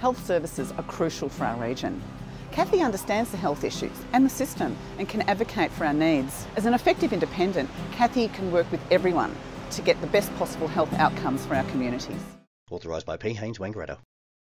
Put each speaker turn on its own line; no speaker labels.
health services are crucial for our region. Cathy understands the health issues and the system and can advocate for our needs. As an effective independent, Cathy can work with everyone to get the best possible health outcomes for our communities.
Authorised by P. Haynes Wangaratta.